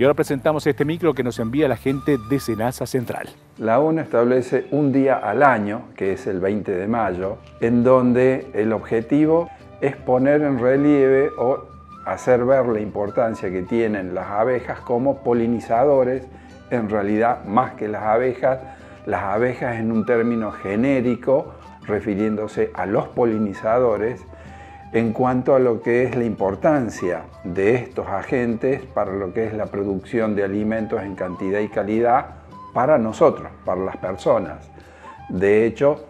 Y ahora presentamos este micro que nos envía la gente de Senasa Central. La ONU establece un día al año, que es el 20 de mayo, en donde el objetivo es poner en relieve o hacer ver la importancia que tienen las abejas como polinizadores, en realidad más que las abejas, las abejas en un término genérico refiriéndose a los polinizadores en cuanto a lo que es la importancia de estos agentes para lo que es la producción de alimentos en cantidad y calidad para nosotros, para las personas. De hecho,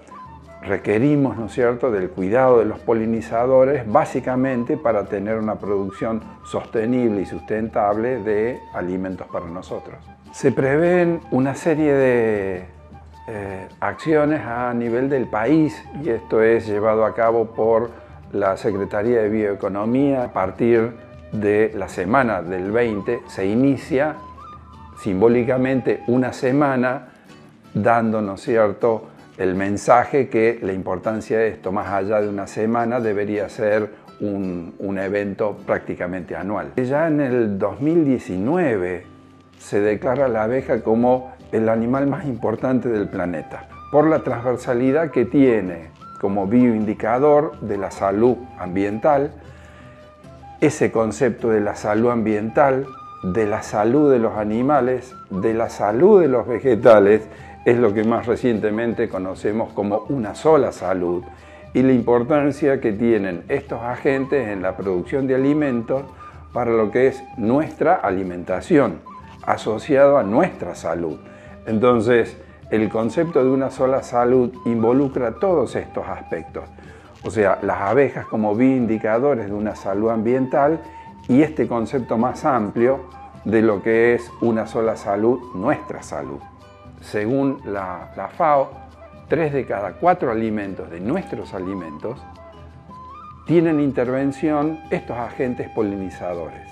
requerimos, ¿no es cierto?, del cuidado de los polinizadores básicamente para tener una producción sostenible y sustentable de alimentos para nosotros. Se prevén una serie de eh, acciones a nivel del país y esto es llevado a cabo por la Secretaría de Bioeconomía a partir de la semana del 20 se inicia simbólicamente una semana dándonos cierto el mensaje que la importancia de esto más allá de una semana debería ser un, un evento prácticamente anual. Ya en el 2019 se declara la abeja como el animal más importante del planeta por la transversalidad que tiene como bioindicador de la salud ambiental, ese concepto de la salud ambiental, de la salud de los animales, de la salud de los vegetales, es lo que más recientemente conocemos como una sola salud y la importancia que tienen estos agentes en la producción de alimentos para lo que es nuestra alimentación, asociado a nuestra salud. Entonces, el concepto de una sola salud involucra todos estos aspectos. O sea, las abejas como bioindicadores de una salud ambiental y este concepto más amplio de lo que es una sola salud, nuestra salud. Según la, FAO, tres de cada cuatro alimentos de nuestros alimentos tienen intervención estos agentes polinizadores.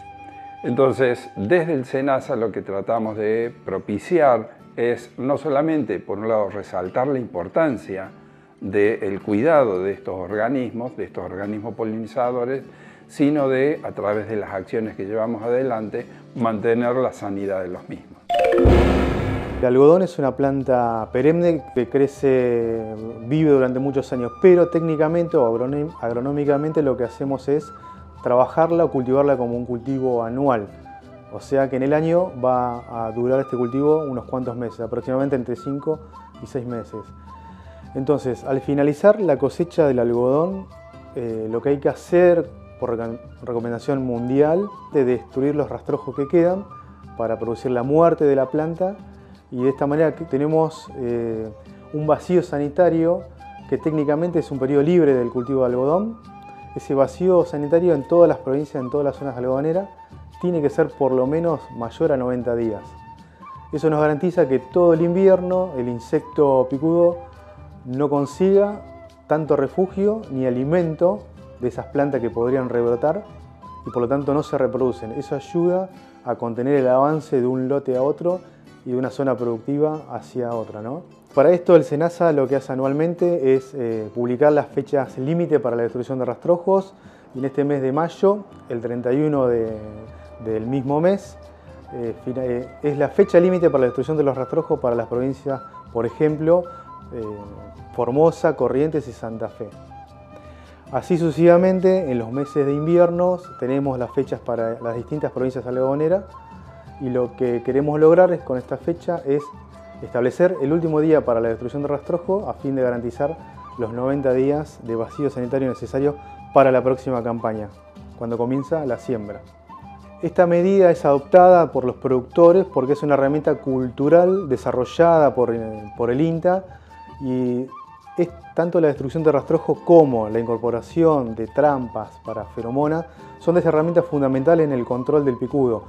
Entonces, desde el SENASA lo que tratamos de propiciar es no solamente, por un lado, resaltar la importancia del cuidado de estos organismos, de estos organismos polinizadores, sino de, a través de las acciones que llevamos adelante, mantener la sanidad de los mismos. El algodón es una planta perenne que crece, vive durante muchos años, pero técnicamente o agronómicamente lo que hacemos es trabajarla o cultivarla como un cultivo anual. O sea que en el año va a durar este cultivo unos cuantos meses, aproximadamente entre 5 y 6 meses. Entonces, al finalizar la cosecha del algodón, eh, lo que hay que hacer por recomendación mundial es destruir los rastrojos que quedan para producir la muerte de la planta y de esta manera tenemos eh, un vacío sanitario que técnicamente es un periodo libre del cultivo de algodón. Ese vacío sanitario en todas las provincias, en todas las zonas algodoneras, tiene que ser por lo menos mayor a 90 días. Eso nos garantiza que todo el invierno el insecto picudo no consiga tanto refugio ni alimento de esas plantas que podrían rebrotar y por lo tanto no se reproducen. Eso ayuda a contener el avance de un lote a otro y de una zona productiva hacia otra. ¿no? Para esto el SENASA lo que hace anualmente es eh, publicar las fechas límite para la destrucción de rastrojos y en este mes de mayo, el 31 de, del mismo mes. Eh, eh, es la fecha límite para la destrucción de los rastrojos para las provincias, por ejemplo, eh, Formosa, Corrientes y Santa Fe. Así sucesivamente, en los meses de invierno tenemos las fechas para las distintas provincias algodoneras y lo que queremos lograr con esta fecha es establecer el último día para la destrucción de rastrojo a fin de garantizar los 90 días de vacío sanitario necesario para la próxima campaña, cuando comienza la siembra. Esta medida es adoptada por los productores porque es una herramienta cultural desarrollada por, eh, el INTA y es tanto la destrucción de rastrojo como la incorporación de trampas para feromonas son de herramientas fundamentales en el control del picudo.